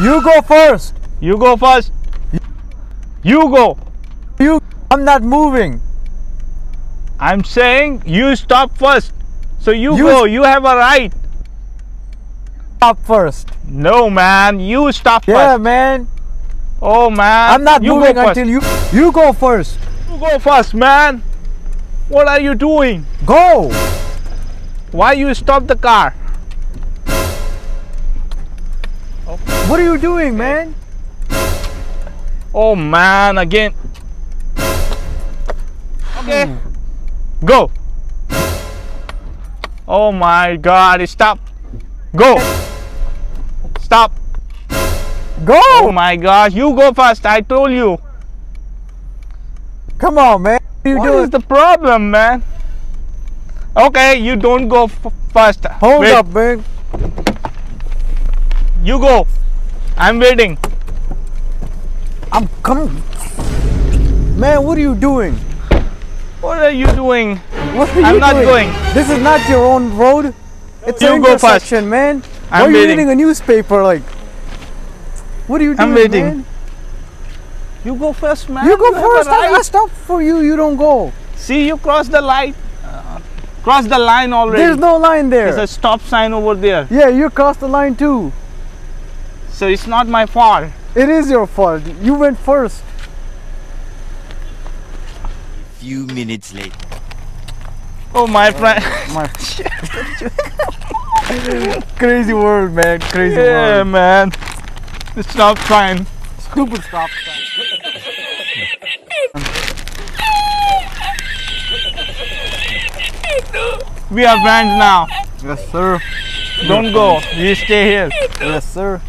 You go first. You go first. You go. You. I'm not moving. I'm saying you stop first. So you, You- go. You have a right. Stop first. No, man. You stop Yeah, first. man. Oh, man. I'm not you moving until you. You go first. You go first, man. What are you doing? Go. Why you stop the car? What are you doing, man? Oh man, again. Okay. Go. Oh my god, stop. Go. Stop. Go. Oh my gosh, you go first. I told you. Come on, man. What are you What doing? is the problem, man? Okay, you don't go f- first. Hold Wait, up, man. You go. I'm waiting. I'm coming. Man, what are you doing? What are you doing? What are I'm you not going. This is not your own road. It's You an go first. man. I'm Why are you waiting. reading a newspaper? Like, what are you doing, I'm waiting. man? You go first, man. You go first. I, I stop for you. You don't go. See, you cross the line. Uh, cross the line already. There's no line there. There's a stop sign over there. yeah, you cross the line too. So it's not my fault. It is your fault. You went first. A Few minutes later. Oh, my oh, friend. My crazy world, man. Crazy yeah, world. man. The stop sign. Stupid stop. We are friends now. Yes, sir. Don't go. You stay here. Yes, sir.